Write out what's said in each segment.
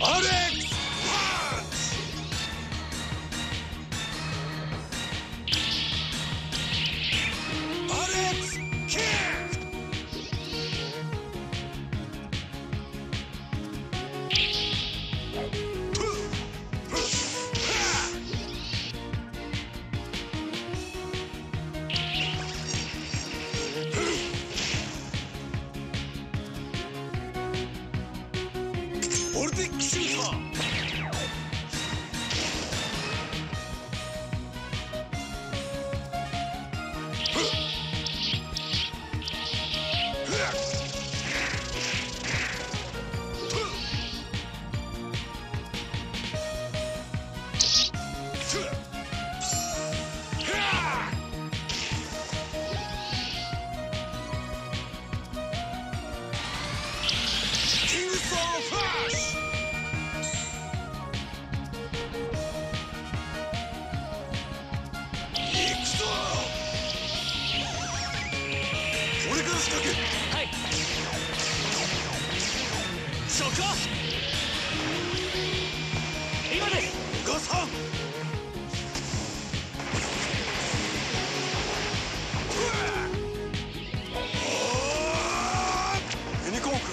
アレ Perfect shooter! Flash! 仕掛け。はい。今です。ガサンユニコーン君。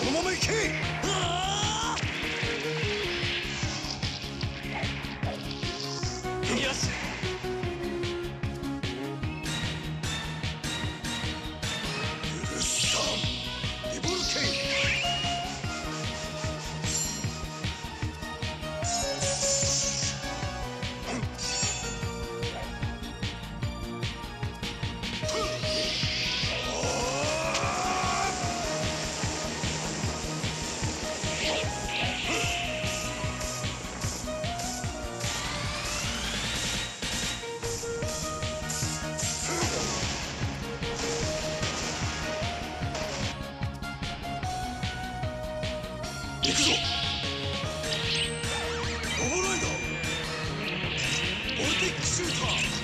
このまま行け行くぞ。オーライダーオルティックシューター。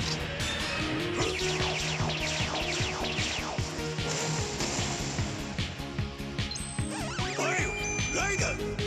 ライダー。